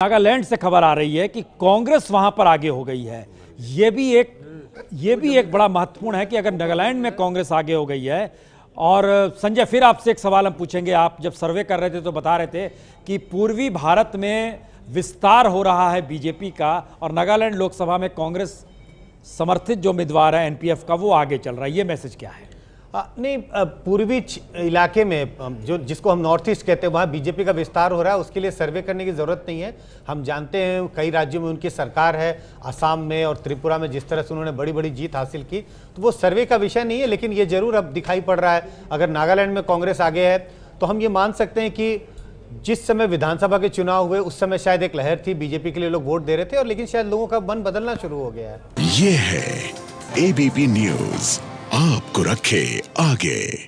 नागालैंड से खबर आ रही है कि कांग्रेस वहाँ पर आगे हो गई है। ये भी एक, ये भी एक बड़ा महत्वपूर्ण है कि अगर नागालैंड में कांग्रेस आगे हो गई है, और संजय, फिर आपसे एक सवाल हम पूछेंगे। आप जब सर्वे कर रहे थे तो बता रहे थे कि पूर्वी भारत में विस्तार हो रहा है बीजेपी का, और नागालैंड लोकसभा में कांग्रेस समर्थित जो उम्मीदवार है, एनपीएफ का, वो आगे चल रहा है। ये मैसेज क्या है? नहीं पूर्वी इलाके में जो, जिसको हम नॉर्थ ईस्ट कहते हैं, वहाँ बीजेपी का विस्तार हो रहा है, उसके लिए सर्वे करने की ज़रूरत नहीं है। हम जानते हैं, कई राज्यों में उनकी सरकार है, असम में और त्रिपुरा में जिस तरह से उन्होंने बड़ी बड़ी जीत हासिल की तो वो सर्वे का विषय नहीं है, लेकिन ये ज़रूर अब दिखाई पड़ रहा है। अगर नागालैंड में कांग्रेस आगे है तो हम ये मान सकते हैं कि जिस समय विधानसभा के चुनाव हुए, उस समय शायद एक लहर थी, बीजेपी के लिए लोग वोट दे रहे थे, और लेकिन शायद लोगों का मन बदलना शुरू हो गया है। ये है एबीपी न्यूज़ आपको रखे आगे।